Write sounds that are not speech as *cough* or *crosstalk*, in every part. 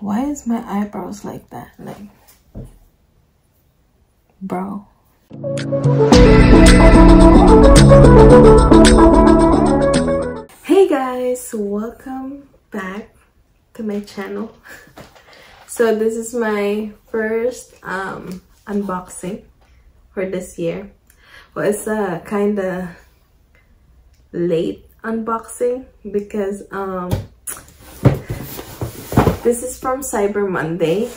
Why is my eyebrows like that? Like, bro. Hey guys, welcome back to my channel. *laughs* So this is my first um, unboxing for this year. Well, it's a kind of late unboxing because um, this is from Cyber Monday.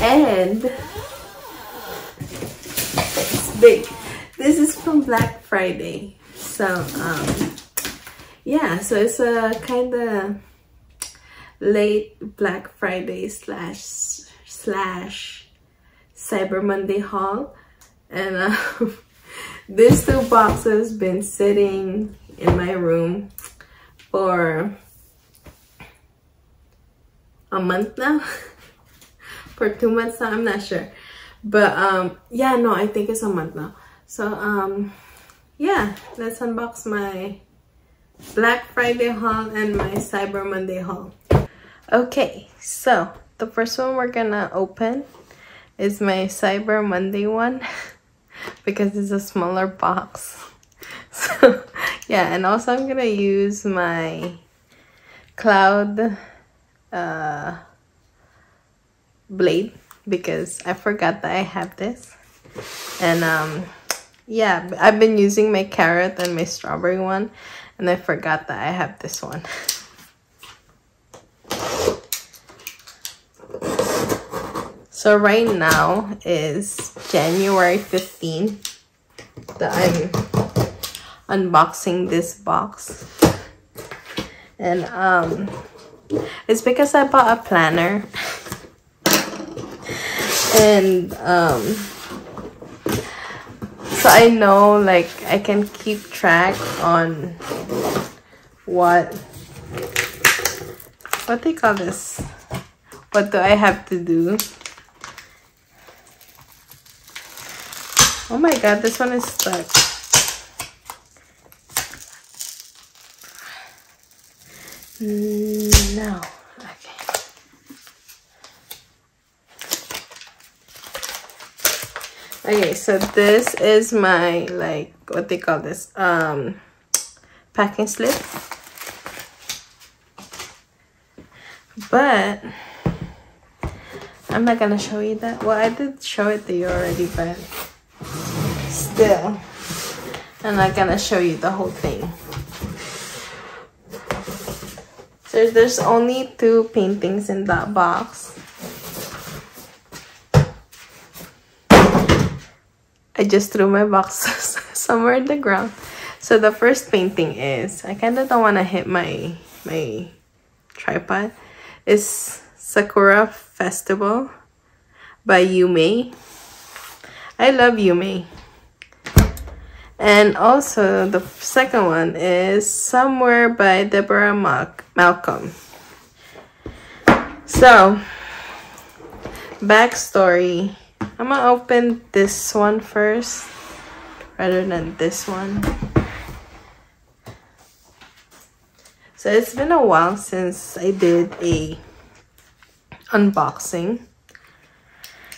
and it's big. This is from Black Friday. So, um, yeah, so it's a kind of late Black Friday slash slash Cyber Monday haul. And *laughs* uh, these two boxes been sitting in my room for a month now? *laughs* For two months now? I'm not sure. But um yeah no i think it's a month now. So um yeah let's unbox my black friday haul and my cyber monday haul. Okay so the first one we're gonna open is my cyber monday one *laughs* because it's a smaller box. *laughs* So yeah and also i'm gonna use my cloud uh, blade because I forgot that I have this. And um, yeah, I've been using my carrot and my strawberry one and I forgot that I have this one. So right now is January 15 that I'm unboxing this box. And um it's because I bought a planner. and um so I know like I can keep track on what what they call this? What do I have to do? Oh my god this one is stuck No. Okay. Okay, so this is my like what they call this um packing slip. But I'm not gonna show you that. Well, I did show it to you already, but still, I'm not gonna show you the whole thing. So there's only two paintings in that box. I just threw my boxes *laughs* somewhere in the ground. So the first painting is, I kind of don't want to hit my, my tripod. It's Sakura Festival by Yume. I love Yume. And also, the second one is Somewhere by Deborah Mal Malcolm. So, backstory. I'm gonna open this one first rather than this one. So it's been a while since I did a unboxing.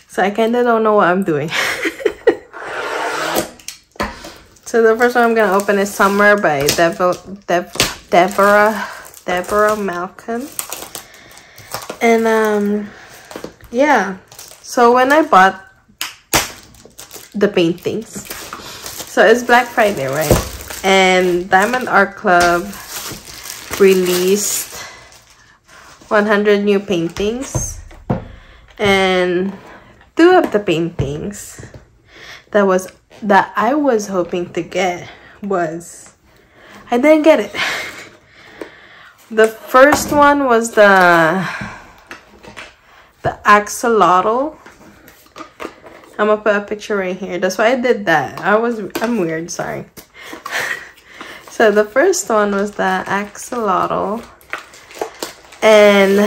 So I kind of don't know what I'm doing. *laughs* So the first one I'm gonna open is Summer by Dev Dev Deborah Deborah Malcolm. And um yeah. So when I bought the paintings, so it's Black Friday, right? And Diamond Art Club released 100 new paintings and two of the paintings that was that I was hoping to get was I didn't get it. *laughs* the first one was the the axolotl. I'm gonna put a picture right here. That's why I did that. I was I'm weird, sorry. *laughs* so the first one was the axolotl. And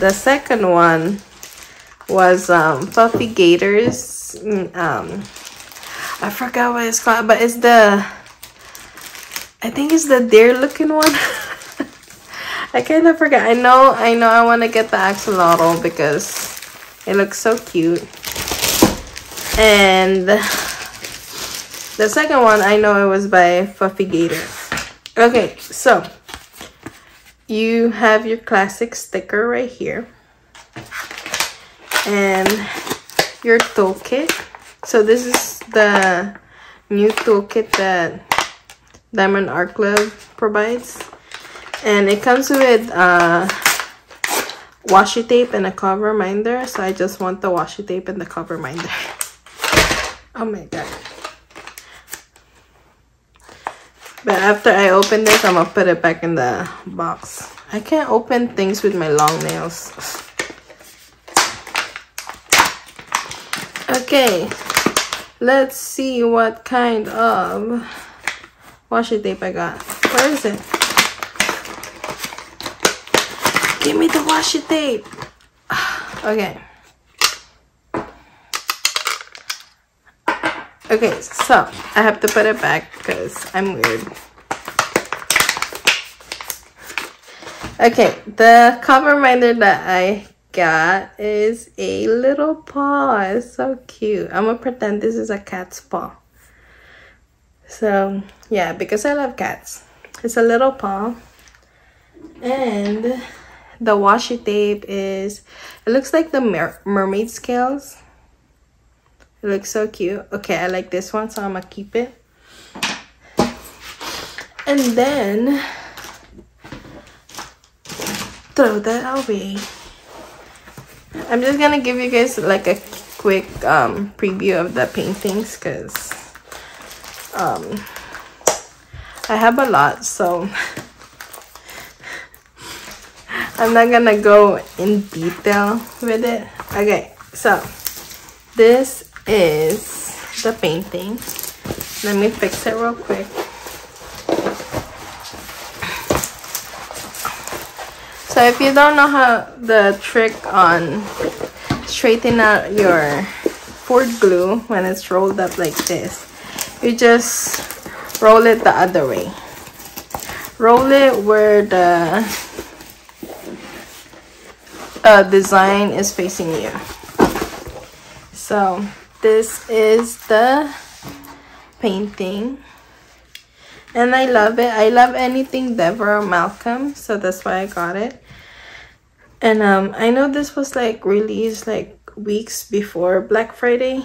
the second one was um, Fluffy Gators mm, um, I forgot what it's called, but it's the I think it's the deer looking one. *laughs* I kind of forgot. I know, I know I want to get the axolotl because it looks so cute. And the second one, I know it was by Fluffy Gator. Okay, so you have your classic sticker right here. And your toolkit. So this is the new toolkit that Diamond Art Club provides. And it comes with uh, washi tape and a cover minder. So I just want the washi tape and the cover minder. oh my god. But after I open this, I'm gonna put it back in the box. I can't open things with my long nails. Okay, let's see what kind of washi tape I got. Where is it? Give me the washi tape. *sighs* Okay. Okay, so I have to put it back because I'm weird. Okay, the cover minder that I got is a little paw. It's so cute. I'm gonna pretend this is a cat's paw. So, yeah, because I love cats. It's a little paw. And the washi tape is, it looks like the mer mermaid scales. It looks so cute. Okay, I like this one, so I'm gonna keep it. And then, throw that away. I'm just gonna give you guys like a quick um, preview of the paintings because um, I have a lot, so *laughs* I'm not gonna go in detail with it. Okay, so this is the painting. Let me fix it real quick. So if you don't know how the trick on straighten out your Ford glue when it's rolled up like this, you just roll it the other way. Roll it where the uh, design is facing you. So this is the painting. And I love it. I love anything Deborah Malcolm. So that's why I got it. And um, I know this was like released like weeks before Black Friday.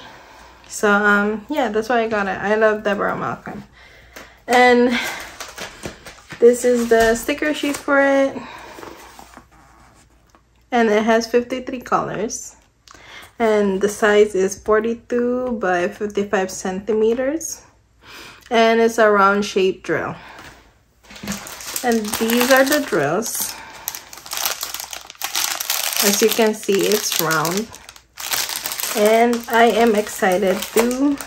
So um, yeah, that's why I got it. I love Deborah Malcolm. And this is the sticker sheet for it and it has 53 colors and the size is 42 by 55 centimeters and it's a round shape drill and these are the drills as you can see it's round and I am excited to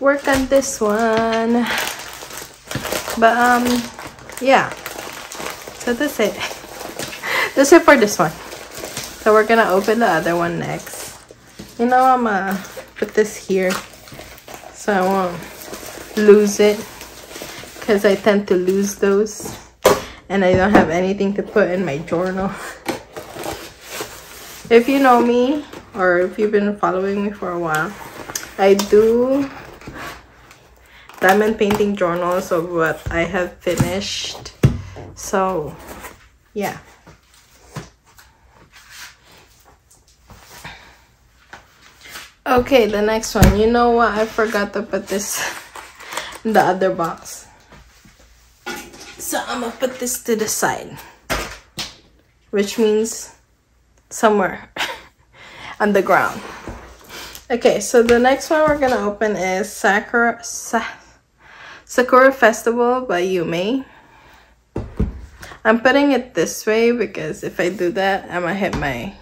work on this one but um yeah so that's it *laughs* That's it for this one. So we're gonna open the other one next. You know, I'm gonna put this here so I won't lose it because I tend to lose those and I don't have anything to put in my journal. *laughs* if you know me or if you've been following me for a while, I do diamond painting journals of what I have finished. So, yeah. Okay, the next one. You know what? I forgot to put this in the other box. So I'm gonna put this to the side. Which means somewhere *laughs* on the ground. Okay, so the next one we're gonna open is Sakura, Sa Sakura Festival by Yume. I'm putting it this way because if I do that, I'm gonna hit my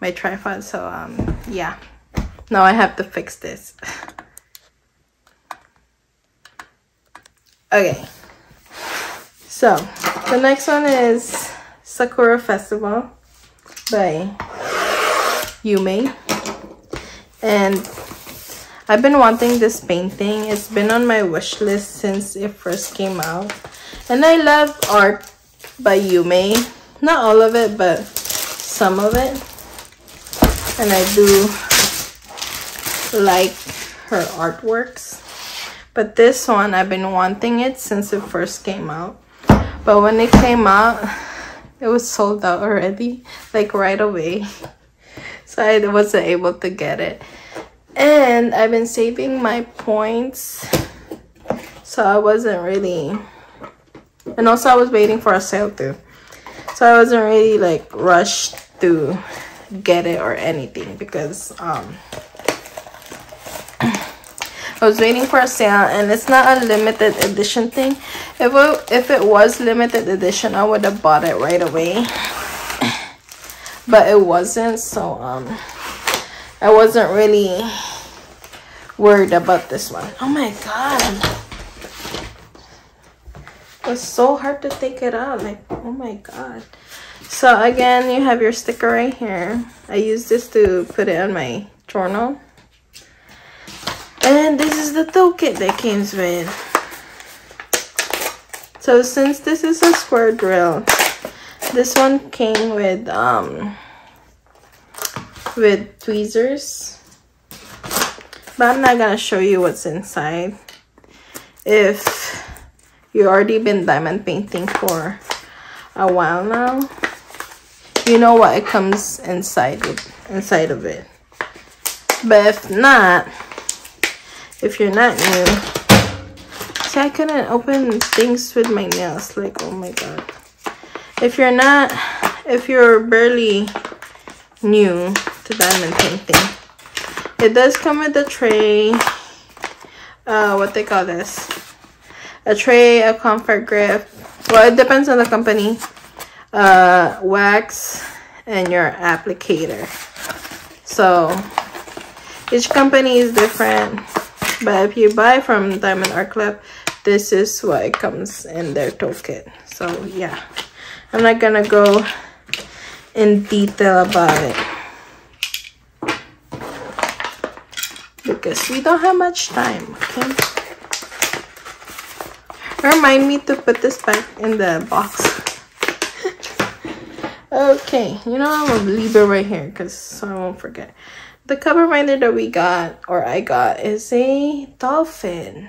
my tripod. So um, yeah. Now I have to fix this. *laughs* okay. So, the next one is Sakura Festival by Yume. And I've been wanting this painting. It's been on my wish list since it first came out. And I love art by Yume. Not all of it, but some of it. And I do like her artworks. But this one, I've been wanting it since it first came out. But when it came out, it was sold out already, like right away. *laughs* So I wasn't able to get it. And I've been saving my points. So I wasn't really... And also I was waiting for a sale too. So I wasn't really like rushed to get it or anything because um I was waiting for a sale and it's not a limited edition thing. If it, if it was limited edition, I would have bought it right away. But it wasn't, so um, I wasn't really worried about this one. Oh my god. It was so hard to take it out. Like, oh my god. So again, you have your sticker right here. I use this to put it on my journal. And this is the toolkit that came with. So since this is a square drill, this one came with um with tweezers. But I'm not gonna show you what's inside. If you already been diamond painting for a while now, you know what it comes inside it inside of it. But if not, if you're not new. See i couldn't open things with my nails like oh my god. If you're not if you're barely new to diamond painting it does come with a tray uh what they call this? A tray a comfort grip. Well it depends on the company. Uh wax and your applicator. So each company is different but if you buy from diamond art club this is what it comes in their toolkit. So yeah. I'm not gonna go in detail about it. Because we don't have much time okay? Remind me to put this back in the box. *laughs* Okay you know i'm gonna leave it right here because so i won't forget the cover minder that we got, or I got, is a dolphin.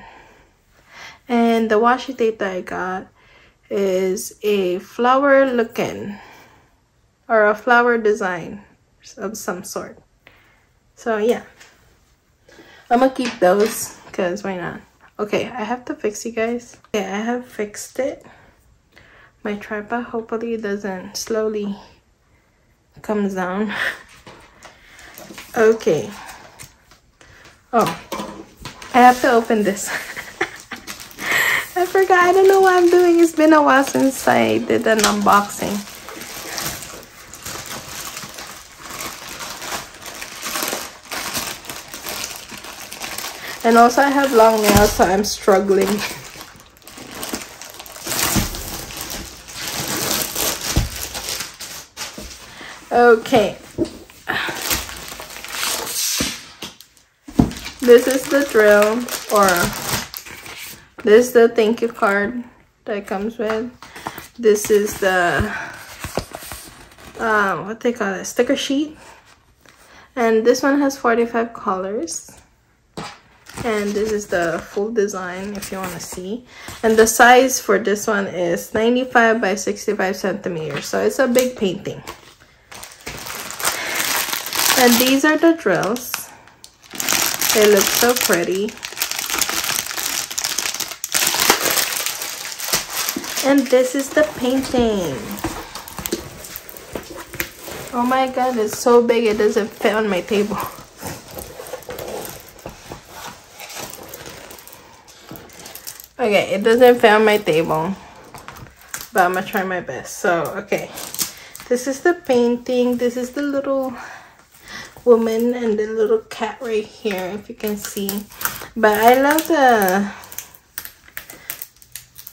And the washi tape that I got is a flower looking, or a flower design of some sort. So yeah, I'm gonna keep those because why not? Okay, I have to fix you guys. Okay, I have fixed it. My tripod hopefully doesn't slowly comes down. *laughs* Okay. Oh, I have to open this. *laughs* I forgot. I don't know what I'm doing. It's been a while since I did an unboxing. And also I have long nails, so I'm struggling. *laughs* Okay, this is the drill or this is the thank you card that comes with. This is the um what they call it sticker sheet. And this one has 45 colors. And this is the full design if you want to see. And the size for this one is 95 by 65 centimeters so it's a big painting. And these are the drills they look so pretty. And this is the painting. Oh my god, it's so big it doesn't fit on my table. Okay, it doesn't fit on my table. But I'm gonna try my best. So, okay. This is the painting. This is the little woman and the little cat right here if you can see. But i love the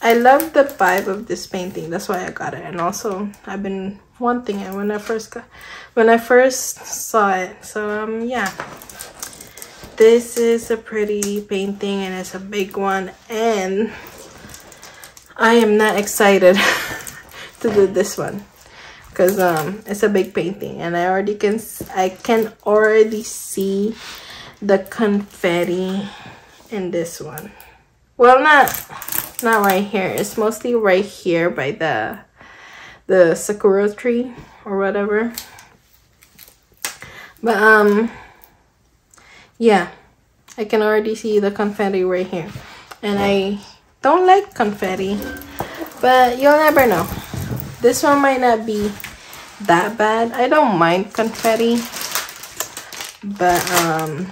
i love the vibe of this painting. That's why i got it. And also i've been wanting it when i first got when i first saw it so um yeah. This is a pretty painting and it's a big one and i am not excited *laughs* to do this one because um it's a big painting and I already can I can already see the confetti in this one. Well not not right here. It's mostly right here by the the sakura tree or whatever. But um yeah I can already see the confetti right here. And I don't like confetti but you'll never know this one might not be that bad I don't mind confetti but um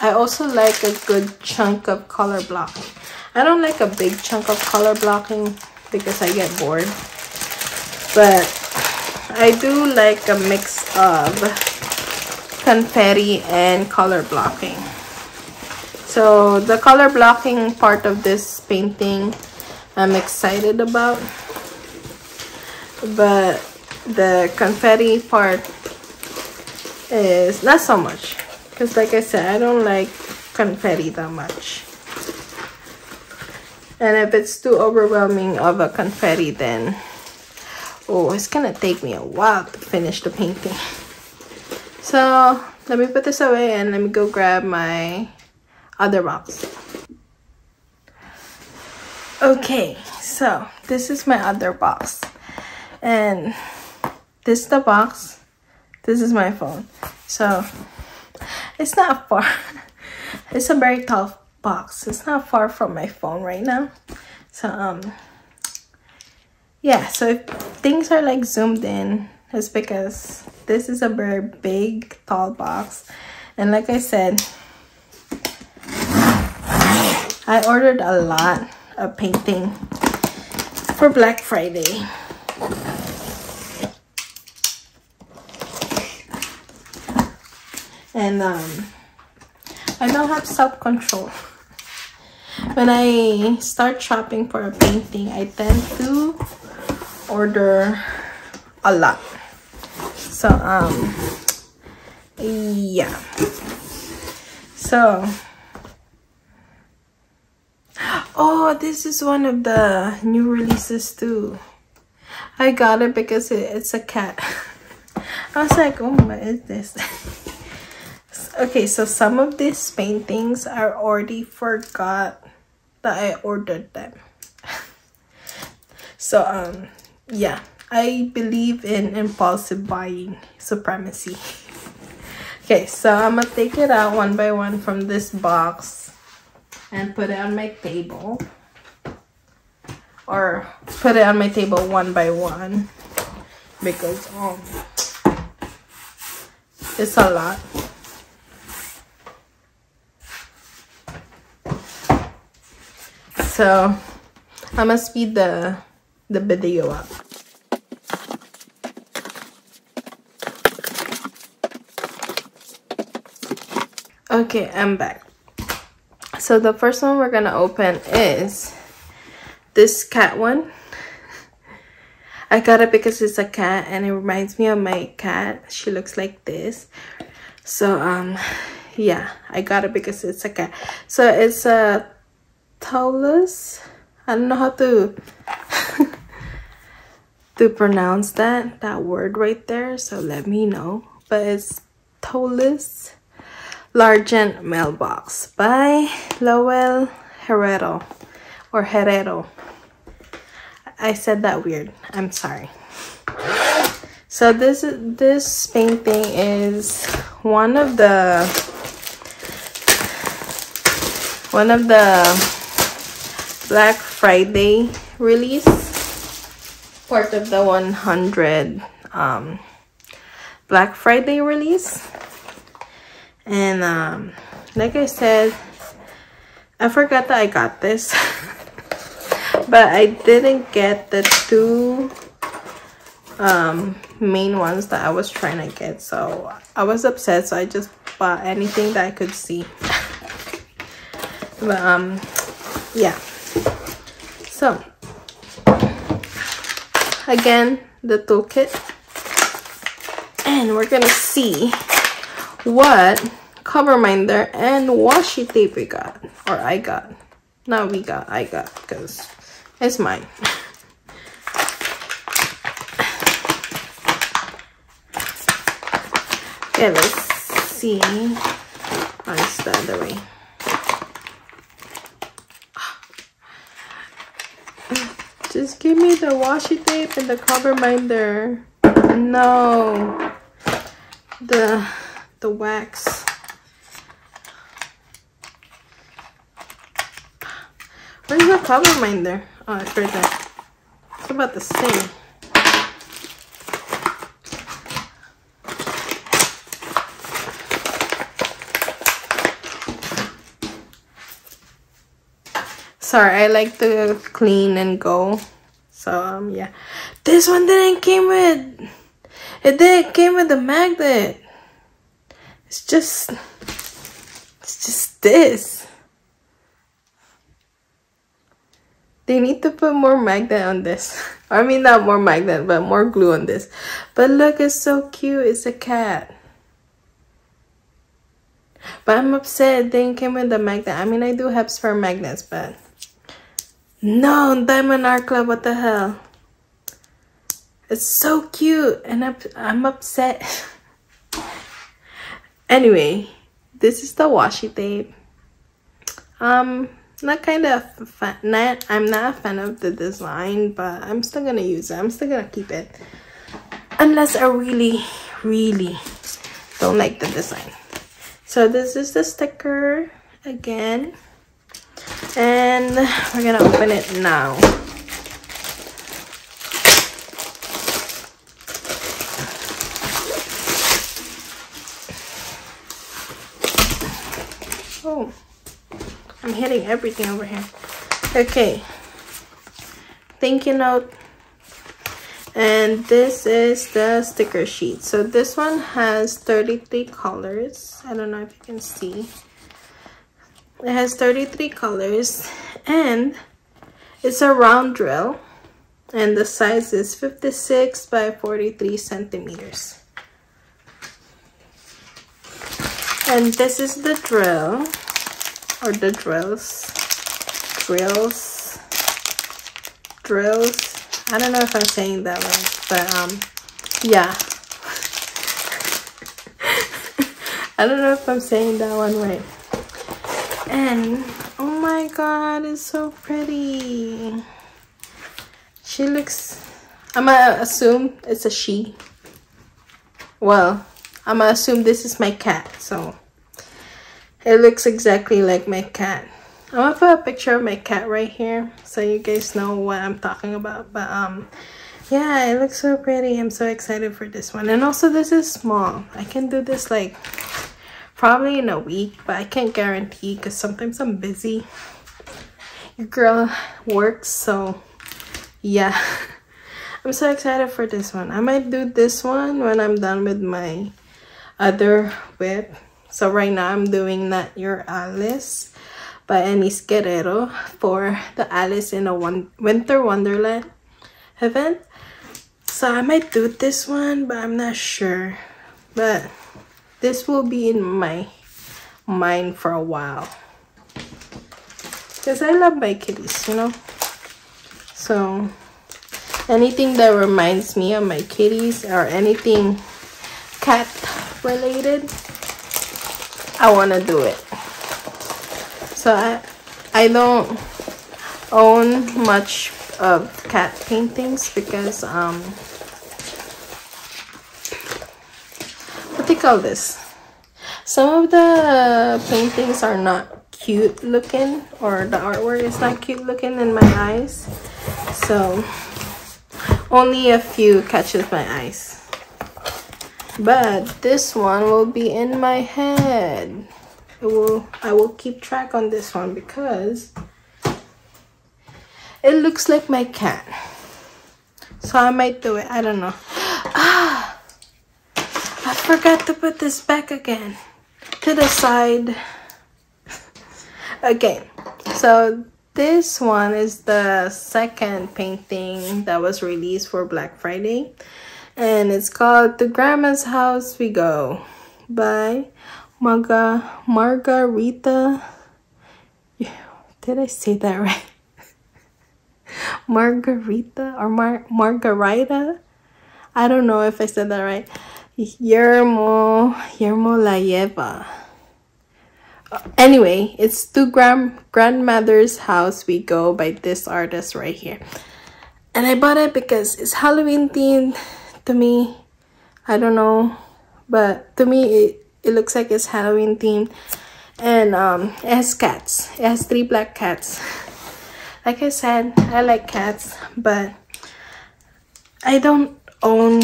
I also like a good chunk of color blocking I don't like a big chunk of color blocking because I get bored but I do like a mix of confetti and color blocking. So the color blocking part of this painting I'm excited about. But the confetti part is not so much. Because like I said, I don't like confetti that much. And if it's too overwhelming of a confetti, then oh, it's gonna take me a while to finish the painting. So let me put this away and let me go grab my other box. Okay, so this is my other box. And this is the box. This is my phone. So it's not far. *laughs* It's a very tall box. It's not far from my phone right now. So um yeah, so if things are like zoomed in, it's because this is a very big tall box and like I said I ordered a lot of painting for Black Friday. And um I don't have self-control. When I start shopping for a painting I tend to order a lot. So um yeah. So oh this is one of the new releases too. I got it because it, it's a cat. *laughs* I was like oh what is this? *laughs* Okay so some of these paintings i already forgot that i ordered them. *laughs* So um yeah I believe in impulsive buying supremacy. okay, so I'm gonna take it out one by one from this box and put it on my table. Or put it on my table one by one because um it's a lot. So I'm gonna speed the the video up. Okay, I'm back. So the first one we're gonna open is this cat one. I got it because it's a cat and it reminds me of my cat. She looks like this. So um yeah, I got it because it's a cat. So it's a Taulus. I don't know how to *laughs* to pronounce that that word right there. So let me know. But it's Taulus Largent Mailbox by Lowell Herrero or Herrero. I said that weird. I'm sorry. So this this painting is one of the one of the Black Friday release part of the 100 um, Black Friday release and um, like I said, I forgot that I got this. *laughs* but I didn't get the two um, main ones that I was trying to get. So I was upset. So I just bought anything that I could see. *laughs* but um, yeah. So again, the toolkit. And we're gonna see what? Cover minder and washi tape we got. Or I got. Not we got I got because it's mine. Okay let's see. I stand away just give me the washi tape and the cover minder. No. The the wax. Where's the cover minder? Oh, it's right there. It's about the same. sorry i like to clean and go so um yeah this one didn't came with it didn't came with the magnet it's just it's just this. They need to put more magnet on this. *laughs* I mean not more magnet but more glue on this. But look it's so cute. It's a cat. But i'm upset they didn't came with the magnet i mean i do have spare magnets but no, Diamond Art Club, what the hell? It's so cute and I'm, I'm upset. *laughs* anyway, this is the washi tape. Um, not kind of fan, not, I'm not a fan of the design, but I'm still gonna use it. I'm still gonna keep it. Unless I really, really don't like the design. So this is the sticker again and we're gonna open it now oh i'm hitting everything over here. Okay. Thank you note and this is the sticker sheet. So this one has 33 colors. I don't know if you can see. It has 33 colors and it's a round drill and the size is 56 by 43 centimeters. And this is the drill or the drills, drills, drills. I don't know if I'm saying that right, but um, yeah. *laughs* I don't know if I'm saying that one right. And oh my god it's so pretty. She looks i'm gonna assume it's a she. Well i'm gonna assume this is my cat so it looks exactly like my cat. I'm gonna put a picture of my cat right here so you guys know what i'm talking about but um yeah it looks so pretty. I'm so excited for this one. And also this is small. I can do this like probably in a week but i can't guarantee because sometimes i'm busy. Your girl works so yeah. *laughs* I'm so excited for this one. I might do this one when i'm done with my other whip so right now i'm doing not your alice by Anis Guerrero for the Alice in a one Winter Wonderland event. So I might do this one, but I'm not sure. But this will be in my mind for a while because I love my kitties you know so anything that reminds me of my kitties or anything cat related I want to do it so I I don't own much of cat paintings because um what they call this? Some of the paintings are not cute looking or the artwork is not cute looking in my eyes. So only a few catches my eyes. But this one will be in my head. It will I will keep track on this one because it looks like my cat. So I might do it. I don't know. *gasps* Ah! I forgot to put this back again to the side. okay, so this one is the second painting that was released for Black Friday. And it's called The Grandma's House We Go by Marga Margarita. Did I say that right? *laughs* Margarita or Mar Margarita? I don't know if I said that right. Yermo, Yermo Layeva. Anyway, it's to grand grandmother's house we go by this artist right here. And I bought it because it's Halloween themed to me. I don't know, but to me it, it looks like it's Halloween themed. And um, it has cats. It has three black cats. Like I said, I like cats, but I don't own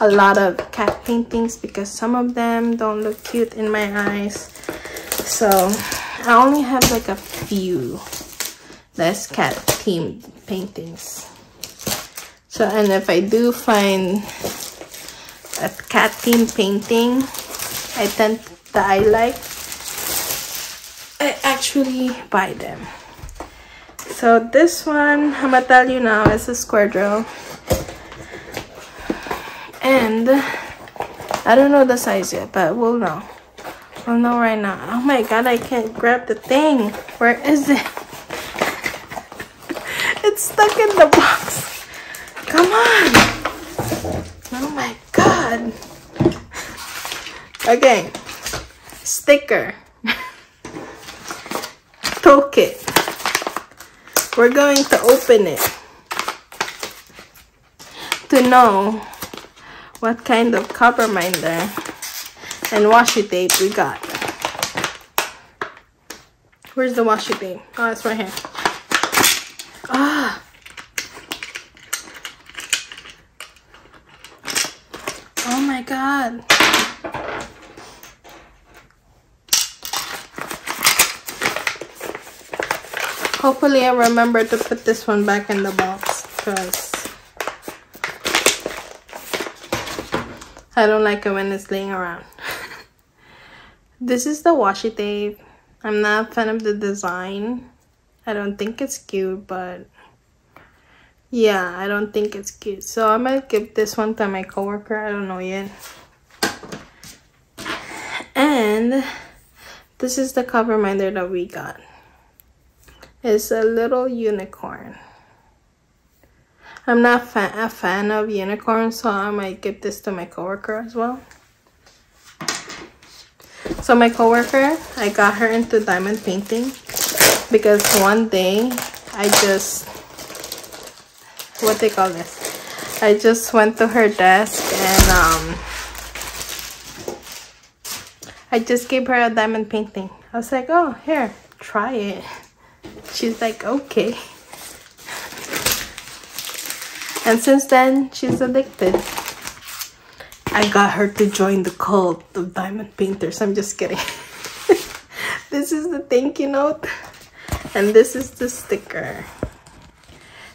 a lot of cat paintings because some of them don't look cute in my eyes so I only have like a few less cat themed paintings so and if I do find a cat themed painting I tend that I like I actually buy them. So this one I'm gonna tell you now is a square drill. And I don't know the size yet but we'll know. We'll know right now. Oh my god I can't grab the thing. Where is it? *laughs* It's stuck in the box come on oh my god okay sticker toolkit we're going to open it to know what kind of cover minder and washi tape we got. Where's the washi tape? Oh, it's right here. Ah. Oh my god. Hopefully I remember to put this one back in the box because I don't like it when it's laying around. *laughs* this is the washi tape. I'm not a fan of the design. I don't think it's cute, but yeah, I don't think it's cute. So I might give this one to my coworker. I don't know yet. And this is the cover minder that we got. It's a little unicorn. I'm not fa a fan of unicorns, so I might give this to my coworker as well. So my coworker, I got her into diamond painting because one day I just, what they call this? I just went to her desk and um, I just gave her a diamond painting. I was like, oh, here, try it. She's like, okay. And since then, she's addicted. I got her to join the cult of diamond painters. I'm just kidding. *laughs* this is the thank you note. And this is the sticker.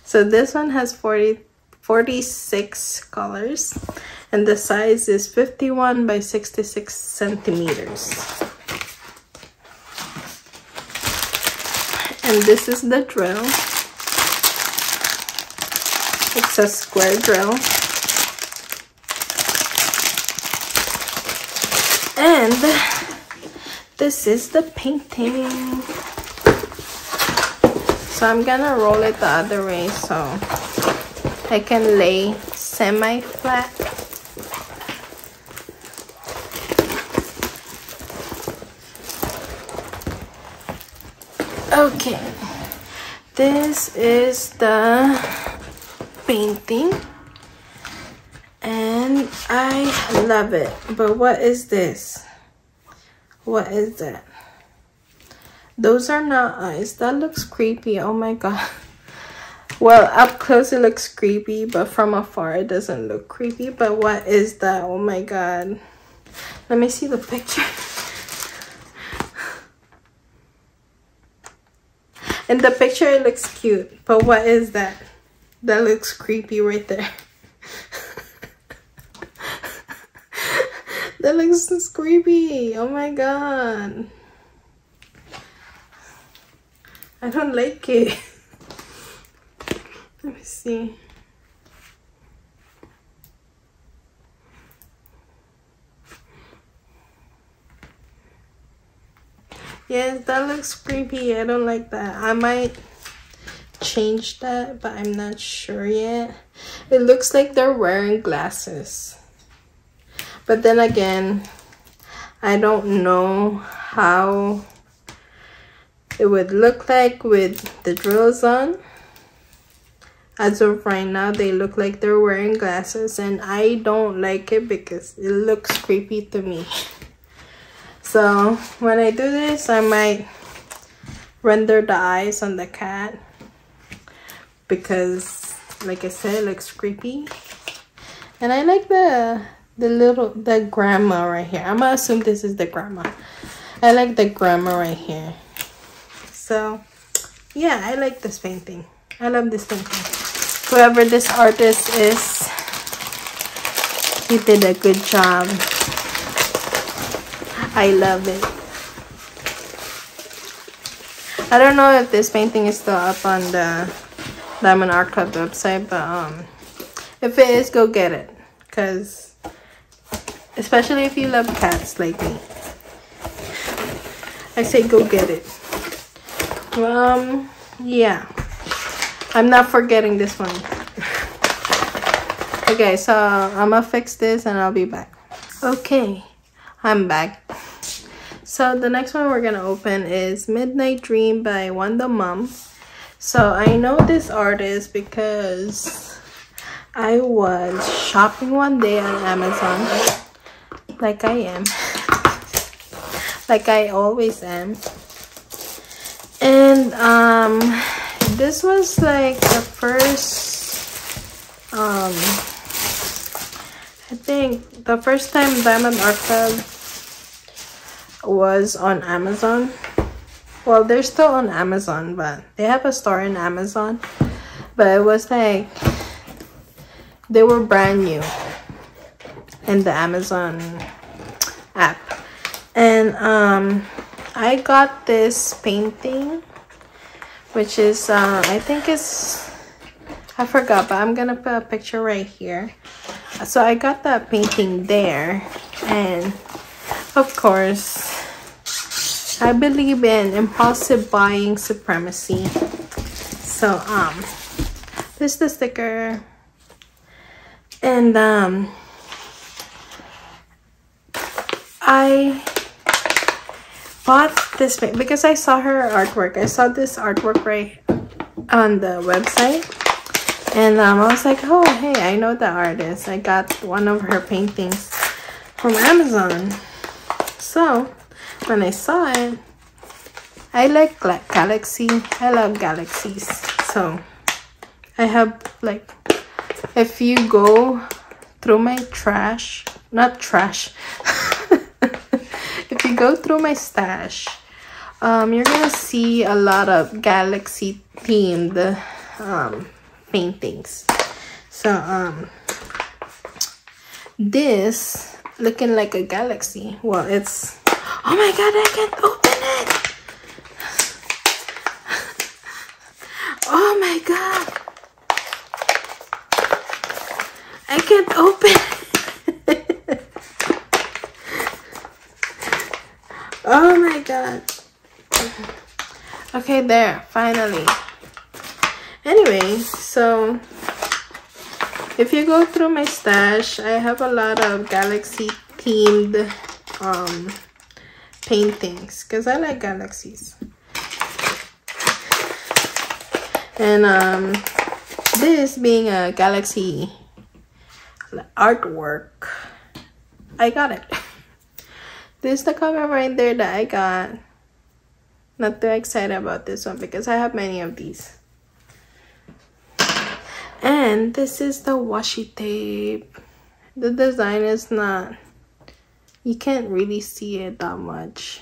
So this one has 40, 46 colors. And the size is 51 by 66 centimeters. And this is the drill. It's a square drill. And this is the painting. So I'm gonna roll it the other way so I can lay semi-flat. Okay, this is the painting. And I love it. But what is this? What is that those are not eyes. That looks creepy. Oh my god. *laughs* Well up close it looks creepy but from afar it doesn't look creepy. But what is that? Oh my god. Let me see the picture. *laughs* In the picture it looks cute but what is that? That looks creepy right there. *laughs* that looks creepy. Oh my god. I don't like it. *laughs* Let me see. Yes, that looks creepy. I don't like that. I might change that, but I'm not sure yet. It looks like they're wearing glasses. But then again, I don't know how it would look like with the drills on. As of right now, they look like they're wearing glasses and I don't like it because it looks creepy to me. So when I do this, I might render the eyes on the cat because like I said, it looks creepy. And I like the the little the grandma right here. I'm gonna assume this is the grandma. I like the grandma right here. So yeah, I like this painting. I love this painting. Whoever this artist is, he did a good job. I love it. I don't know if this painting is still up on the Diamond Art Club website, but um, if it is, go get it. Because, especially if you love cats like me, I say go get it. Um, yeah. I'm not forgetting this one. okay, so I'm gonna fix this and I'll be back. Okay, I'm back. So the next one we're gonna open is Midnight Dream by Wanda Mumm. So I know this artist because I was shopping one day on Amazon like I am. like I always am. And um this was like the first um I think the first time Diamond Art Club was on Amazon. Well, they're still on Amazon, but they have a store in Amazon. But it was like they were brand new in the Amazon app. And um I got this painting which is uh I think it's I forgot, but I'm gonna put a picture right here. So I got that painting there and of course, I believe in impulsive buying supremacy. So, um, this is the sticker. And, um, I bought this because I saw her artwork. I saw this artwork right on the website. And um, I was like, oh, hey, I know the artist. I got one of her paintings from Amazon. So, when I saw it, I like galaxy. I love galaxies. So, I have like, if you go through my trash, not trash, *laughs* you go through my stash, um, you're gonna see a lot of galaxy themed um, paintings. So, um, this looking like a galaxy. Well, it's... Oh my god, I can't open it! *laughs* Oh my god! I can't open it! Oh my god. Okay, there, finally. Anyway, so if you go through my stash i have a lot of galaxy themed um paintings because i like galaxies and um this being a galaxy artwork i got it *laughs* this is the cover right there that i got. Not too excited about this one because i have many of these. And this is the washi tape. The design is not you can't really see it that much.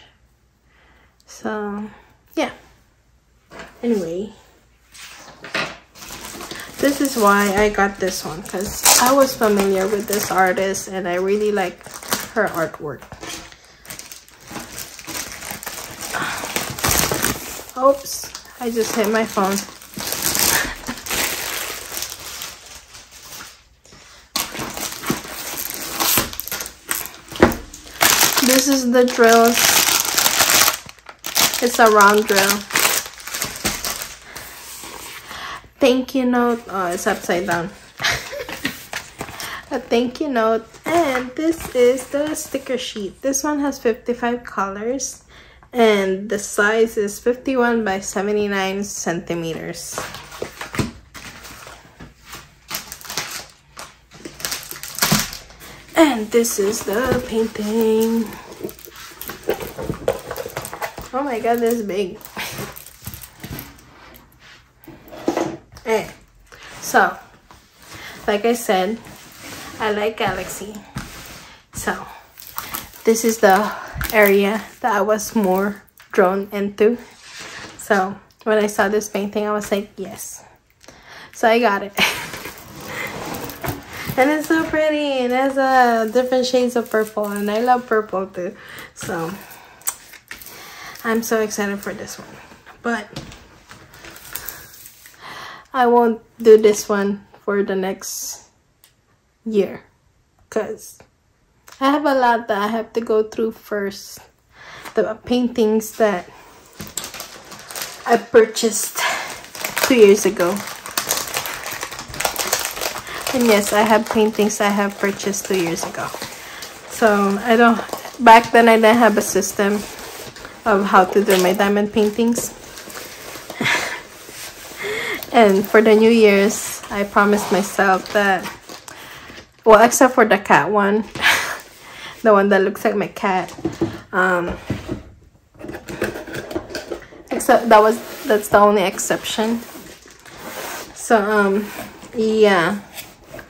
So yeah. Anyway. This is why I got this one because I was familiar with this artist and I really like her artwork oops I just hit my phone This is the drill. It's a round drill. Thank you note. Oh, it's upside down. a *laughs* thank you note and this is the sticker sheet this one has 55 colors and the size is 51 by 79 centimeters and this is the painting oh my god this is big *laughs* eh. so like I said I like Galaxy. So this is the area that I was more drawn into. So when I saw this painting, I was like, yes. So I got it. *laughs* and it's so pretty. And has uh, different shades of purple. And I love purple too. So I'm so excited for this one. But I won't do this one for the next year because I have a lot that I have to go through first. The paintings that I purchased two years ago. And yes, I have paintings I have purchased two years ago. So I don't, back then I didn't have a system of how to do my diamond paintings. *laughs* and for the New Year's, I promised myself that well except for the cat one *laughs* the one that looks like my cat. Um except that was that's the only exception. So um yeah.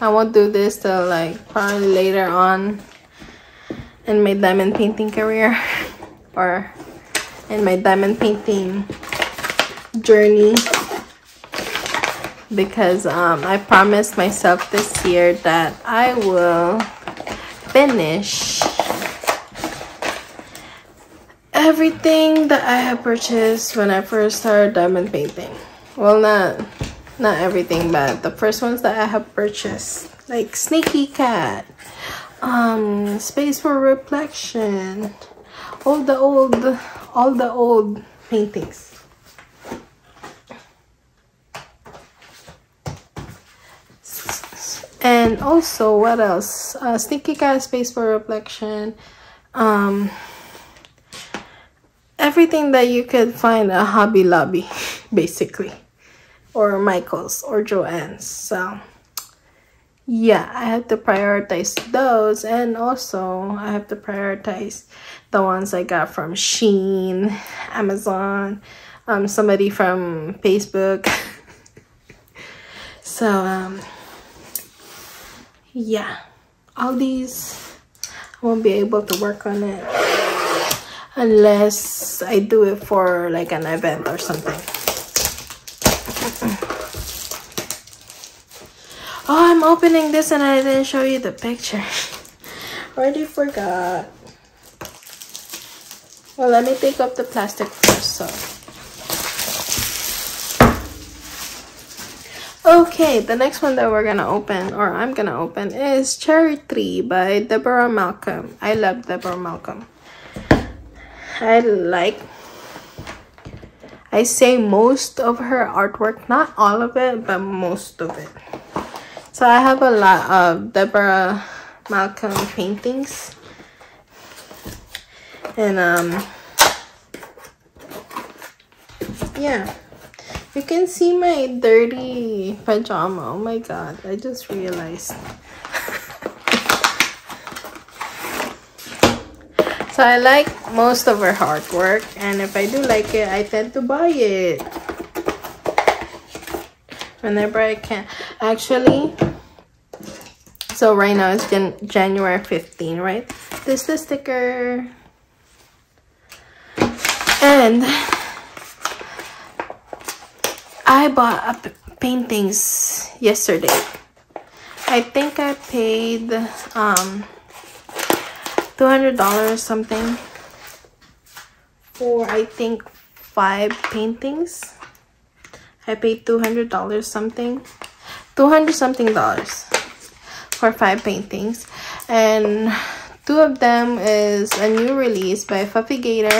I won't do this till like probably later on in my diamond painting career *laughs* or in my diamond painting journey. Because um, I promised myself this year that I will finish everything that I have purchased when I first started diamond painting. Well, not not everything, but the first ones that I have purchased, like Sneaky Cat, um, Space for Reflection, all the old, all the old paintings. and also what else uh, sneaky cat space for reflection um everything that you could find at hobby lobby *laughs* basically. Or michael's or joann's so yeah i have to prioritize those and also i have to prioritize the ones i got from shein amazon um somebody from facebook. *laughs* So um yeah all these I won't be able to work on it unless I do it for like an event or something *clears throat* oh I'm opening this and I didn't show you the picture *laughs* already forgot well let me take up the plastic first so Okay, the next one that we're gonna open, or I'm gonna open, is Cherry Tree by Deborah Malcolm. I love Deborah Malcolm. I like, I say most of her artwork, not all of it, but most of it. So I have a lot of Deborah Malcolm paintings. And um, yeah. You can see my dirty pajama. Oh my god, I just realized. So I like most of her hard work. and if I do like it, I tend to buy it. Whenever I can. Actually, so right now it's Jan January 15, right? This is the sticker. And I bought paintings yesterday. I think I paid um $200 something for I think five paintings. I paid $200 something. 200 something dollars for five paintings and two of them is a new release by Fluffy Gator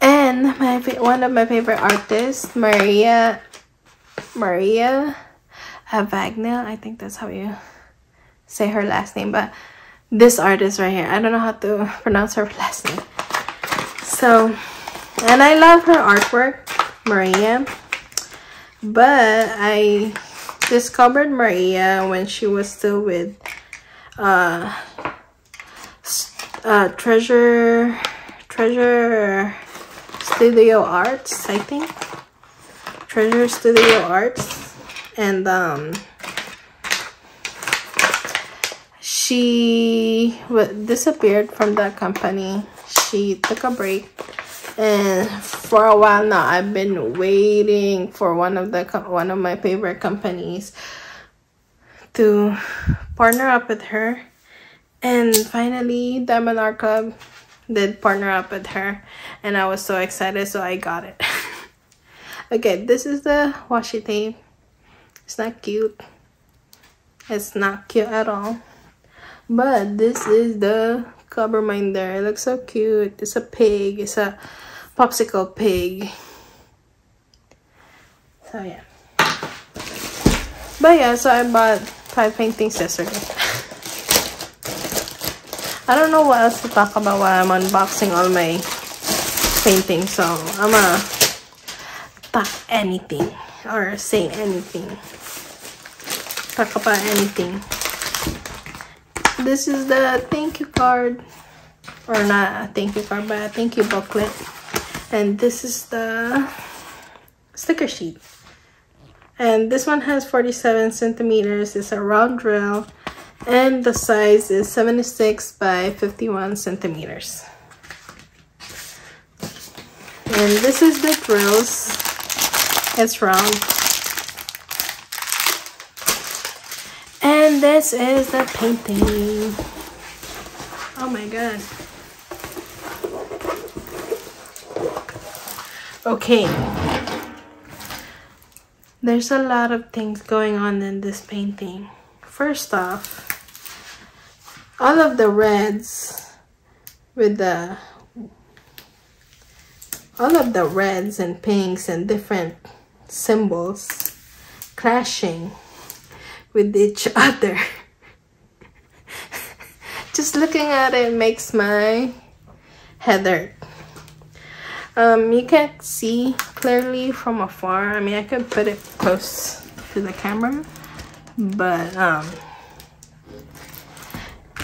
and my one of my favorite artists Maria Maria Avagnel. I think that's how you say her last name, but this artist right here. I don't know how to pronounce her *laughs* last name. So, and I love her artwork, Maria. But I discovered Maria when she was still with uh, uh, Treasure Treasure Studio Arts, I think. Treasure Studio Arts. And um she disappeared from that company. She took a break. And for a while now I've been waiting for one of the one of my favorite companies to partner up with her. And finally Diamond Art Club did partner up with her and I was so excited so I got it. *laughs* Okay this is the washi tape. It's not cute. It's not cute at all but this is the cover minder. It looks so cute. It's a pig. It's a popsicle pig. So yeah. But yeah so I bought five paintings yesterday I don't know what else to talk about while I'm unboxing all my paintings so I'm gonna talk anything or say anything. Talk about anything this is the thank you card. Or not a thank you card but a thank you booklet. And this is the sticker sheet. And this one has 47 centimeters. It's a round drill. And the size is 76 by 51 centimeters. And this is the drills. It's round this is the painting. Oh my god. Okay. There's a lot of things going on in this painting. First off all of the reds with the all of the reds and pinks and different symbols clashing with each *laughs* other. Just looking at it makes my head hurt. Um, you can't see clearly from afar. I mean I could put it close to the camera but um,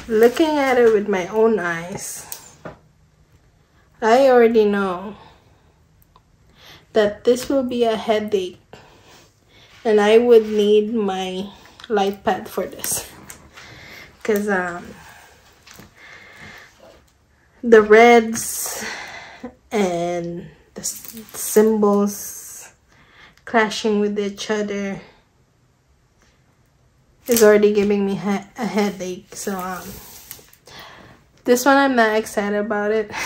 looking at it with my own eyes, I already know that this will be a headache and I would need my light pad for this because um, the reds and the symbols clashing with each other is already giving me a headache. So um, this one I'm not excited about it. *laughs*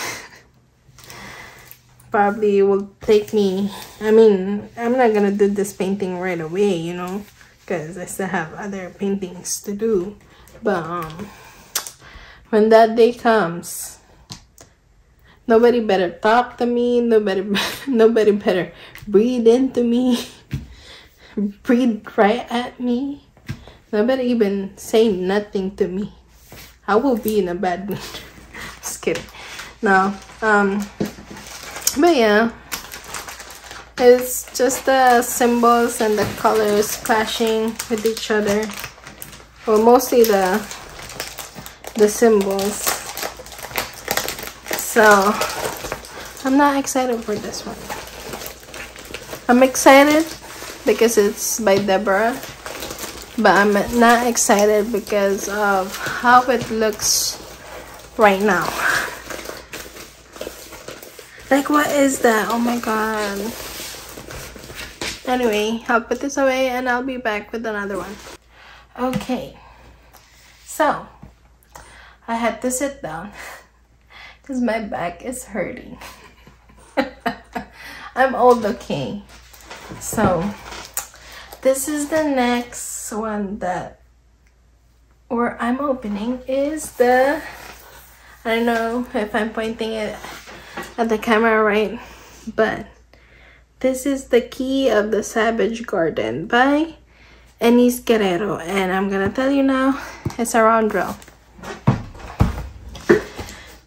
Probably will take me, I mean, I'm not gonna do this painting right away, you know, because I still have other paintings to do. But um, when that day comes, nobody better talk to me, nobody, *laughs* nobody better breathe into me, *laughs* breathe right at me Nobody even say nothing to me. I will be in a bad mood. *laughs* Just kidding. No. Um. But yeah. It's just the symbols and the colors clashing with each other. Well, mostly the the symbols. So, I'm not excited for this one. I'm excited because it's by Deborah but I'm not excited because of how it looks right now like what is that oh my god anyway I'll put this away and I'll be back with another one. Okay. So I had to sit down because my back is hurting. *laughs* I'm old okay. So this is the next one that or I'm opening is the I don't know if I'm pointing it at the camera right but this is the key of the savage garden by Enys Guerrero and I'm gonna tell you now it's a round drill.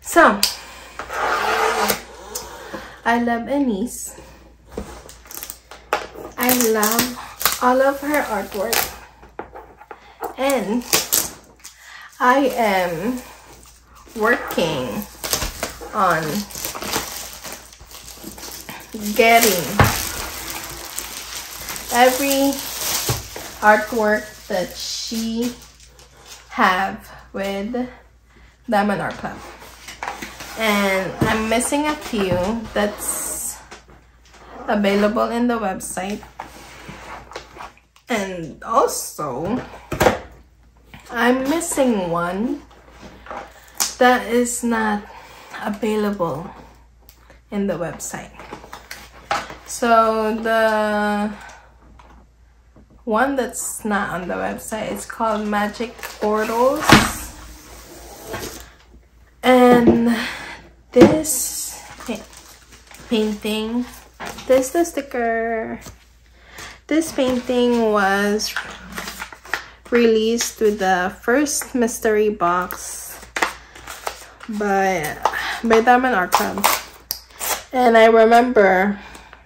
So, I love Anise. I love all of her artwork. And I am working on getting every artwork that she have with Diamond Art Club. And I'm missing a few that's available in the website. And also, I'm missing one that is not available in the website. So the one that's not on the website is called Magic Portals. And this painting, this the sticker. This painting was released with the first mystery box by by Diamond Art Club. And I remember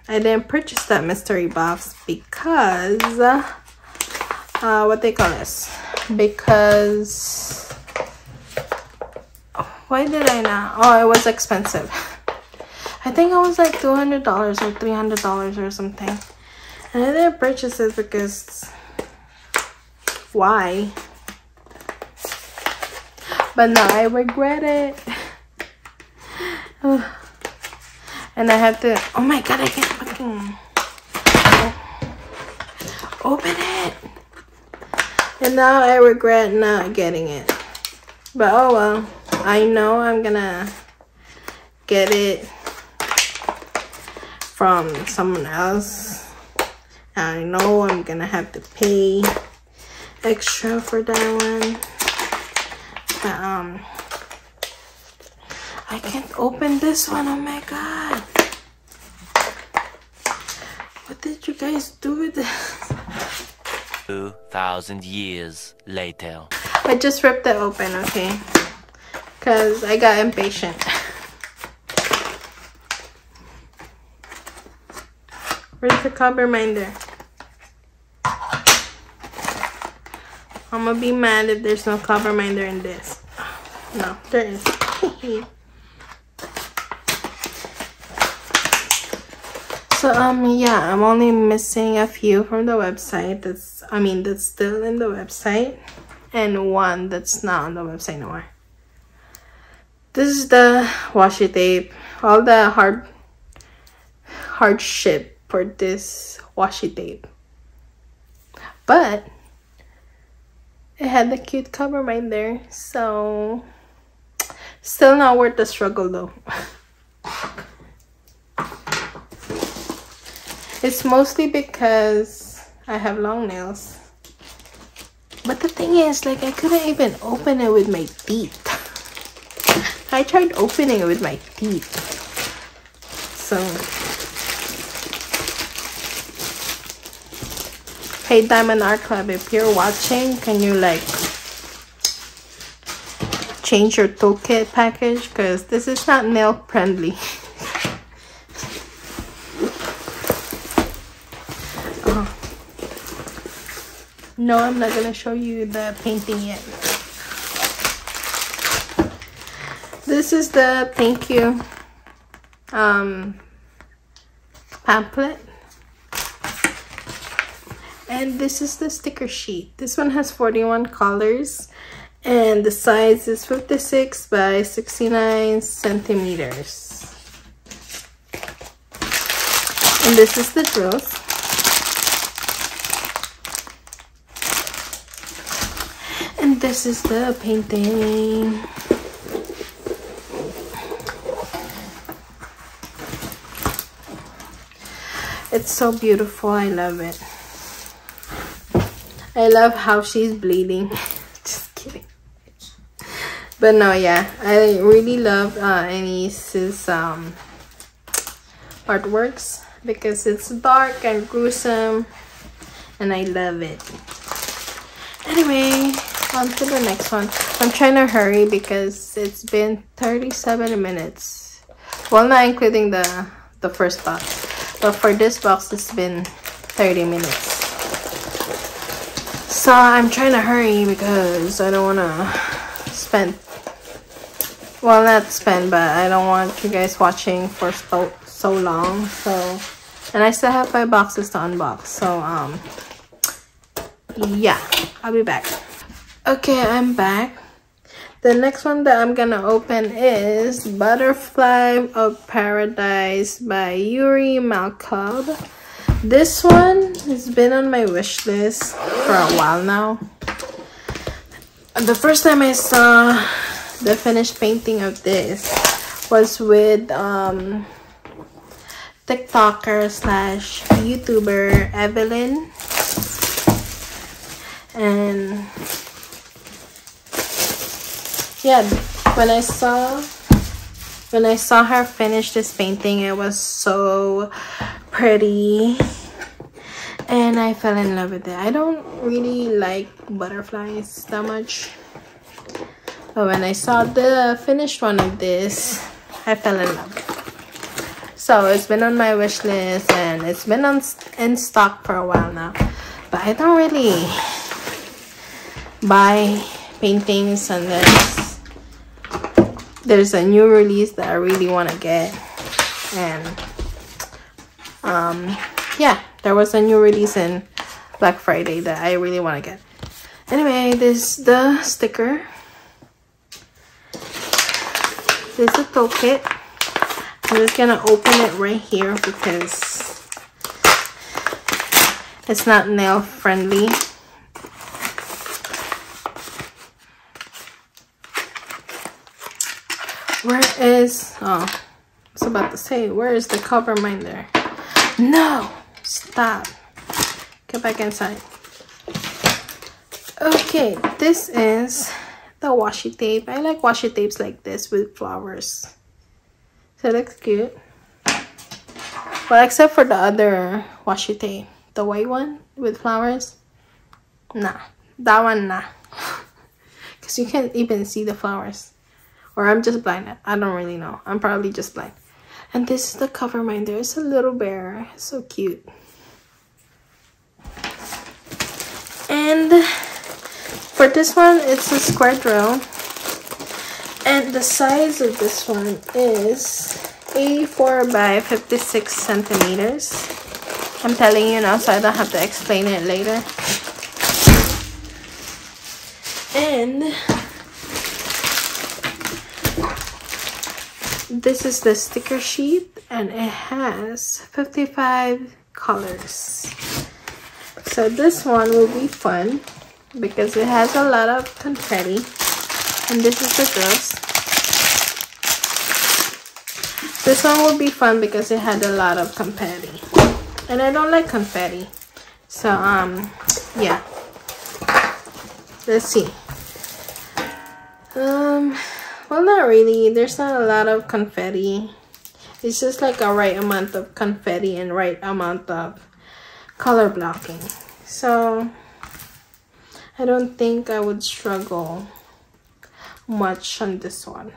I didn't purchase that mystery box because uh, what they call this? Because why did I not oh it was expensive. I think it was like $200 or $300 or something. And I didn't purchase it because why? But now I regret it. *sighs* And I have to oh my god I can't fucking open it. And now I regret not getting it. But oh well. I know I'm gonna get it from someone else. I know I'm gonna have to pay extra for that one. But um I can't open this one. Oh my god. What did you guys do with this? 2,000 years later. I just ripped it open, okay? Because I got impatient. Where's the cover minder? I'm gonna be mad if there's no cover minder in this. No, there is. *laughs* So um yeah, I'm only missing a few from the website. That's I mean that's still in the website and one that's not on the website anymore. This is the washi tape. All the hard hardship for this washi tape. But it had the cute cover right there, so still not worth the struggle though. *laughs* It's mostly because I have long nails. But the thing is, like, I couldn't even open it with my teeth. I tried opening it with my teeth. So, hey Diamond Art Club, if you're watching, can you like change your toolkit package? Because this is not nail friendly. *laughs* No, I'm not going to show you the painting yet. This is the thank you um, pamphlet. And this is the sticker sheet. This one has 41 colors and the size is 56 by 69 centimeters. And this is the drills. This is the painting. It's so beautiful. I love it. I love how she's bleeding. *laughs* Just kidding. But no, yeah. I really love uh, Anise's um, artworks because it's dark and gruesome and I love it. Anyway, on to the next one. I'm trying to hurry because it's been 37 minutes. Well, not including the, the first box. But for this box, it's been 30 minutes. So I'm trying to hurry because I don't want to spend well not spend but I don't want you guys watching for so, so long so and I still have five boxes to unbox so um yeah I'll be back okay I'm back. The next one that I'm gonna open is Butterfly of Paradise by Yuri Malkov this one has been on my wish list for a while now. The first time I saw the finished painting of this was with um, TikToker slash YouTuber Evelyn. And yeah, when I saw when I saw her finish this painting, it was so pretty and I fell in love with it. I don't really like butterflies that much. But when I saw the finished one of this, I fell in love. So it's been on my wish list and it's been on in stock for a while now. But I don't really buy paintings unless there's a new release that I really want to get. And um, yeah, there was a new release in Black Friday that I really want to get. Anyway, this the sticker this is a toolkit. I'm just gonna open it right here because it's not nail friendly. Where is, oh, I was about to say, where is the cover minder? No, stop. Get back inside. Okay, this is the washi tape. I like washi tapes like this with flowers. So it looks cute. Well, except for the other washi tape. The white one with flowers. Nah. That one, nah. *laughs* Because you can't even see the flowers. Or I'm just blind. I don't really know. I'm probably just blind. And this is the cover minder. It's a little bear. So cute. And for this one, it's a square drill. And the size of this one is 84 by 56 centimeters. I'm telling you now so I don't have to explain it later. And this is the sticker sheet and it has 55 colors. So this one will be fun because it has a lot of confetti and this is the girls. This one will be fun because it had a lot of confetti. And I don't like confetti. So um yeah. Let's see. Um well not really there's not a lot of confetti it's just like a right amount of confetti and right amount of color blocking so I don't think I would struggle much on this one.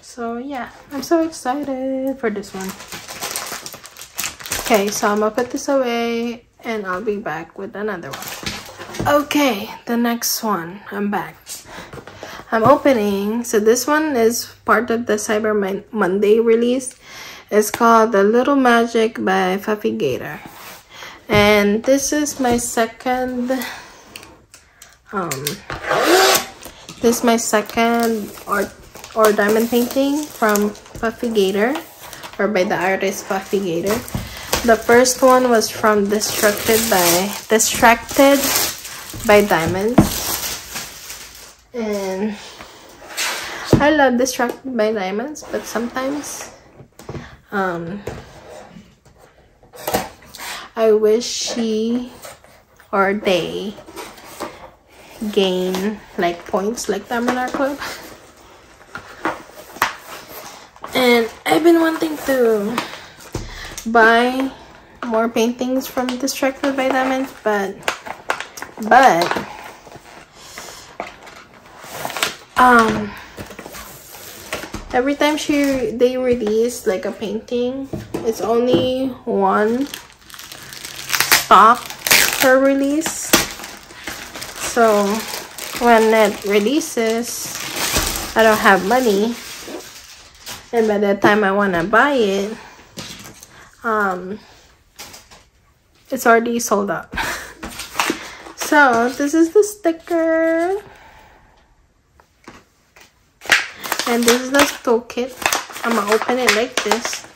So yeah, I'm so excited for this one. Okay, so I'm gonna put this away and I'll be back with another one. Okay, the next one, I'm back. I'm opening, so this one is part of the Cyber Monday release. It's called The Little Magic by Fluffy Gator. And this is my second um this is my second art or diamond painting from Puffy Gator or by the artist Puffy Gator. The first one was from Distracted by Distracted by Diamonds and I love Distracted by Diamonds but sometimes um I wish she or they gain like points like Art Club. And I've been wanting to buy more paintings from Distracted by Diamonds, but but um every time she they release like a painting it's only one stock per release. So when it releases I don't have money. And by the time I want to buy it um it's already sold out. *laughs* So this is the sticker and this is the toolkit I'm gonna open it like this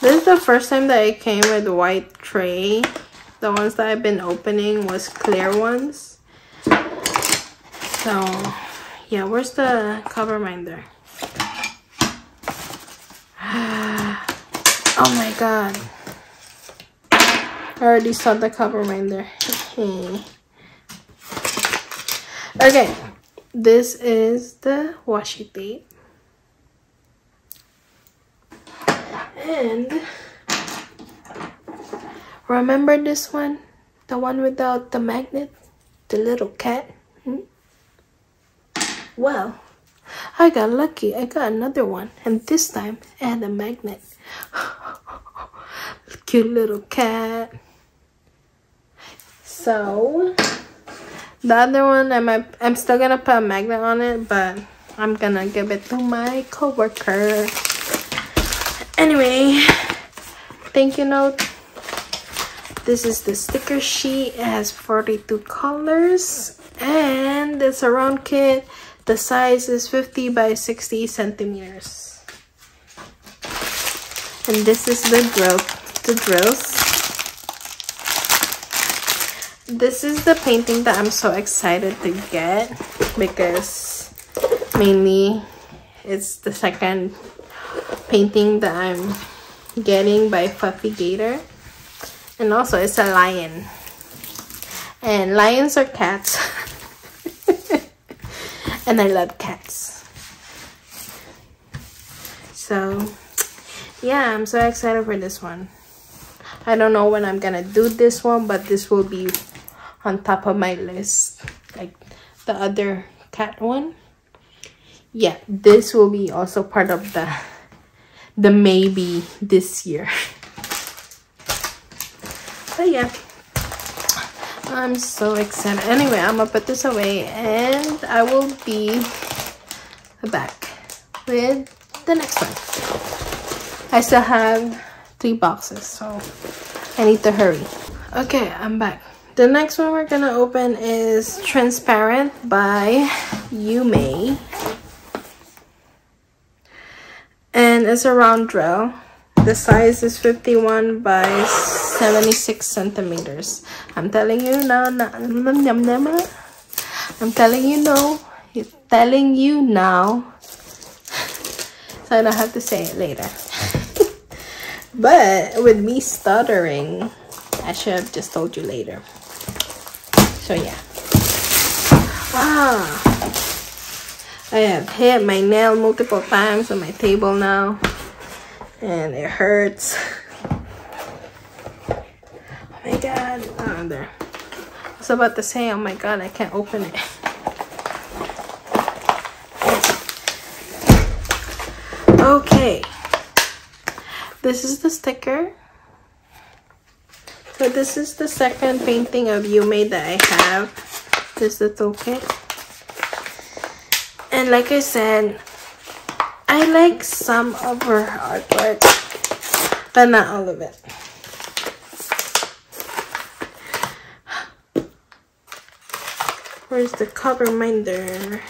This is the first time that it came with white tray. The ones that I've been opening was clear ones. So, yeah, where's the cover minder? Oh my god. I already saw the cover minder. *laughs* okay, this is the washi tape. And remember this one? The one without the magnet? The little cat? Hmm? Well, I got lucky. I got another one. And this time, it had a magnet. *laughs* Cute little cat. So, the other one, I'm, I'm still gonna put a magnet on it, but I'm gonna give it to my coworker. Anyway thank you note. This is the sticker sheet. It has 42 colors and it's a round kit. The size is 50 by 60 centimeters and this is the drill the drills this is the painting that i'm so excited to get because mainly it's the second painting that I'm getting by Fluffy Gator. And also it's a lion. And lions are cats. *laughs* and I love cats. So yeah, I'm so excited for this one. I don't know when I'm gonna do this one, but this will be on top of my list. Like the other cat one. Yeah, this will be also part of the the maybe this year. *laughs* But yeah, I'm so excited. Anyway, I'm gonna put this away and I will be back with the next one. I still have three boxes, so I need to hurry. Okay, I'm back. The next one we're gonna open is Transparent by Yume and it's a round drill. The size is 51 by 76 centimeters. I'm telling you now i'm telling you no. Telling you now. So i don't have to say it later but with me stuttering i should have just told you later so yeah ah I have hit my nail multiple times on my table now and it hurts. Oh my god. Oh, there. I was about to say, oh my god, I can't open it. Okay. This is the sticker. So this is the second painting of Yume that I have. This is toolkit and like I said I like some of her artwork but not all of it where's the cover minder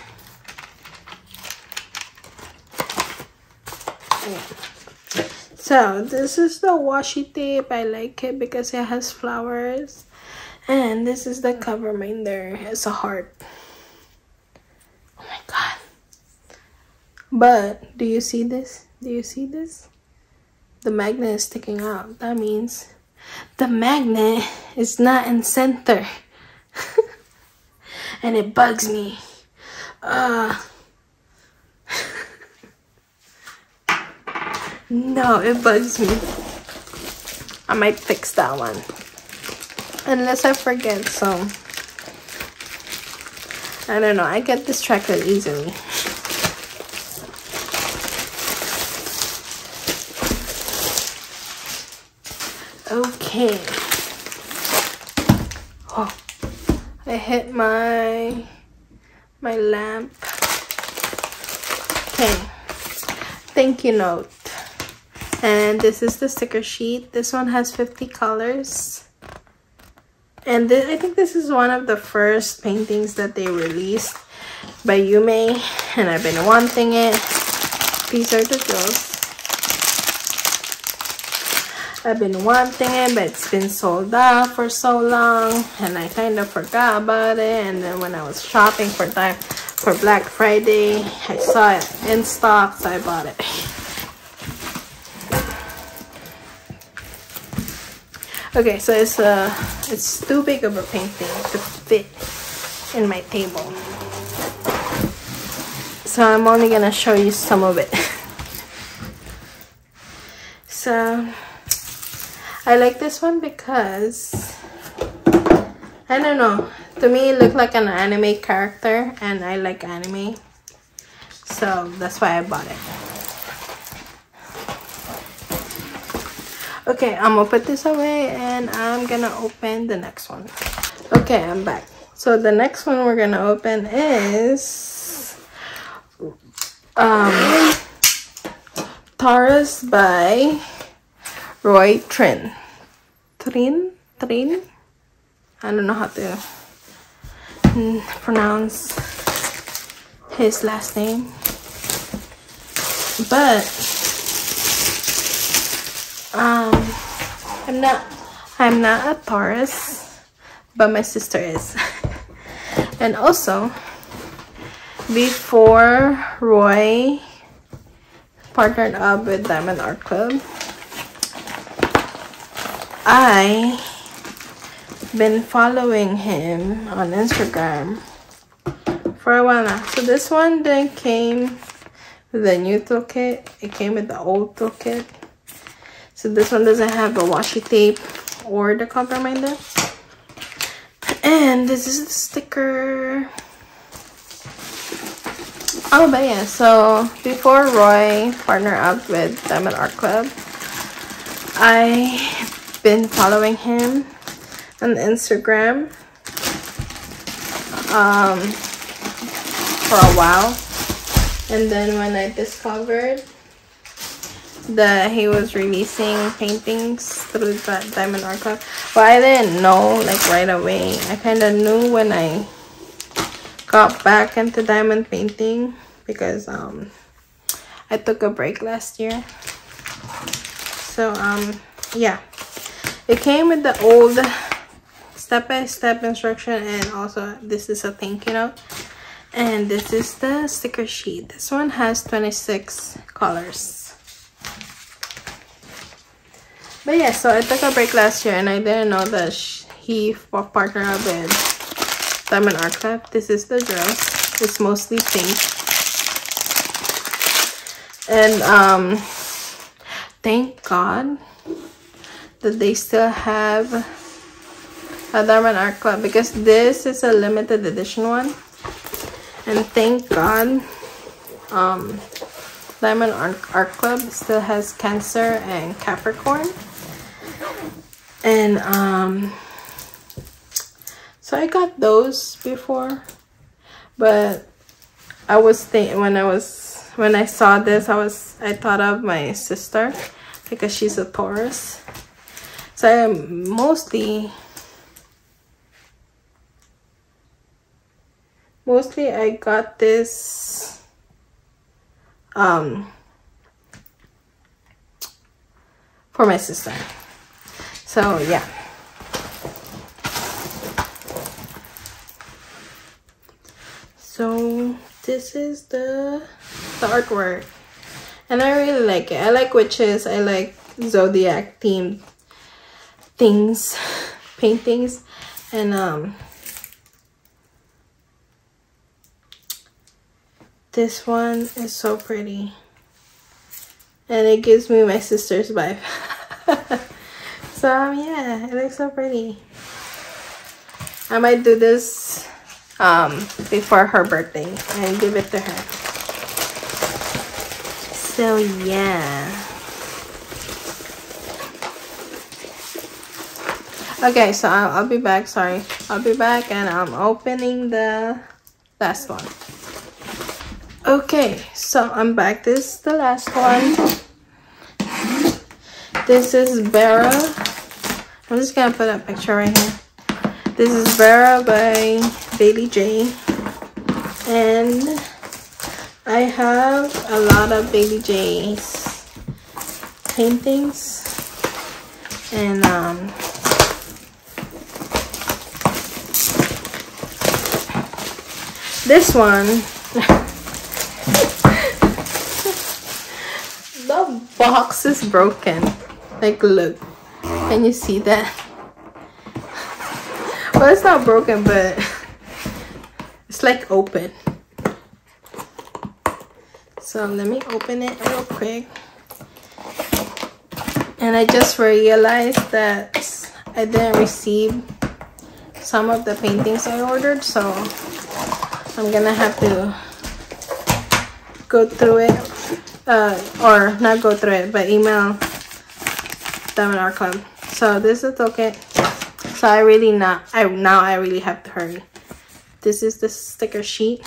so this is the washi tape I like it because it has flowers and this is the cover minder it's a heart Oh my god. But do you see this? Do you see this? The magnet is sticking out. That means the magnet is not in center. *laughs* and it bugs me. Uh, No, it bugs me. I might fix that one. Unless I forget so I don't know. I get distracted easily. Okay. Oh, I hit my my lamp. Okay. Thank you note. And this is the sticker sheet. This one has 50 colors. And I think this is one of the first paintings that they released by Yume. And I've been wanting it. These are the girls. I've been wanting it, but it's been sold out for so long. And I kind of forgot about it. And then when I was shopping for for Black Friday, I saw it in stock, so I bought it. *laughs* Okay, so it's uh it's too big of a painting to fit in my table. So I'm only gonna show you some of it. *laughs* so I like this one because I don't know. To me it looked like an anime character and I like anime. So that's why I bought it. Okay, I'm gonna put this away and I'm gonna open the next one. Okay, I'm back. So the next one we're gonna open is um, Taurus by Roy Trin. Trin? Trin? I don't know how to pronounce his last name. But um, I'm not, I'm not a Taurus, but my sister is. *laughs* and also, before Roy partnered up with Diamond Art Club, I been following him on Instagram for a while now. So this one then came with the new toolkit. It came with the old toolkit. So this one doesn't have the washi tape or the cover minder. And this is the sticker. Oh, but yeah, so before Roy partnered up with Diamond Art Club, I've been following him on Instagram um, for a while. And then when I discovered that he was releasing paintings through the Diamond Club. Well, I didn't know like right away. I kind of knew when I got back into diamond painting because um I took a break last year. So um yeah, it came with the old step-by-step -step instruction and also this is a thank you note and this is the sticker sheet this one has 26 colors But yeah, so I took a break last year and I didn't know that he partnered up with Diamond Art Club. This is the dress. It's mostly pink. And um, thank God that they still have a Diamond Art Club because this is a limited edition one. And thank God um, Diamond Art Club still has Cancer and Capricorn and um so I got those before but I was thinking when I was when I saw this I was I thought of my sister because she's a Taurus. So I am mostly mostly I got this um for my sister so yeah. So this is the the artwork. And I really like it. I like witches. I like zodiac themed things, *laughs* paintings. And um this one is so pretty. and it gives me my sister's vibe. *laughs* so um, yeah, it looks so pretty. I might do this um, before her birthday and give it to her. So yeah. Okay, so I'll, I'll be back. Sorry. I'll be back and I'm opening the last one. Okay, so I'm back. This is the last one. This is Vera. I'm just gonna put a picture right here. This is Vera by Bailey J. And I have a lot of Bailey J's paintings. And um this one *laughs* the box is broken. Like, look. Can you see that? Well, it's not broken, but it's like open. So let me open it real quick. And I just realized that I didn't receive some of the paintings I ordered, so I'm gonna have to go through it uh, or not go through it, but email Diamond Art Club. So this is token. So I really not, I now I really have to hurry. This is the sticker sheet.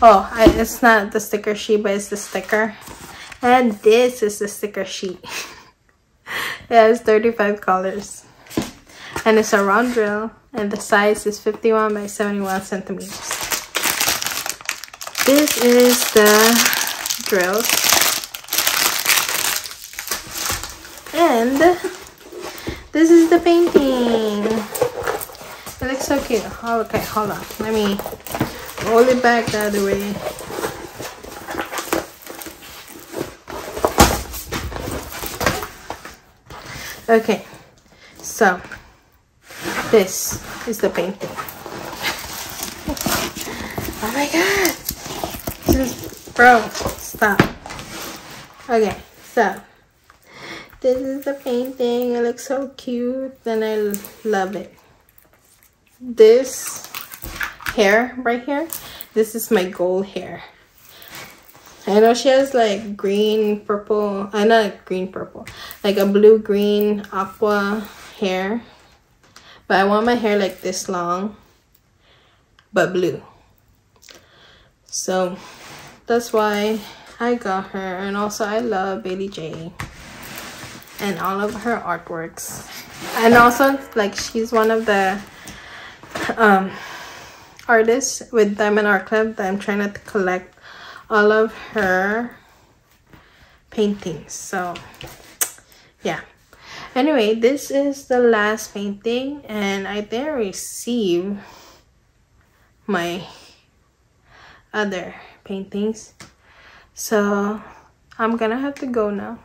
Oh, I, it's not the sticker sheet, but it's the sticker. And this is the sticker sheet. *laughs* it has 35 colors and it's a round drill and the size is 51 by 71 centimeters. This is the drill and this is the painting. It looks so cute. Oh, okay, hold on. Let me roll it back the other way. Okay, so this is the painting. *laughs* Oh my god! Bro, stop. Okay, so this is the painting. It looks so cute and I love it. This hair right here, this is my gold hair. I know she has like green, purple, I uh, not green, purple, like a blue, green, aqua hair but I want my hair like this long, but blue. So that's why I got her. And also I love Bailey J and all of her artworks. And also like she's one of the um, artists with Diamond Art Club that I'm trying to collect all of her paintings. So yeah anyway this is the last painting and i didn't receive my other paintings so i'm gonna have to go now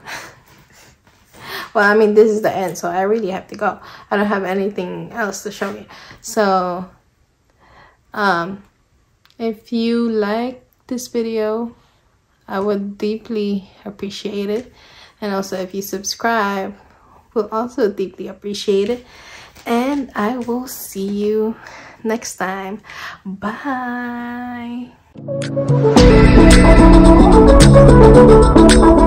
*laughs* well i mean this is the end so i really have to go i don't have anything else to show you so um if you like this video i would deeply appreciate it and also if you subscribe we'll also deeply appreciate it. And I will see you next time. Bye. Thank you.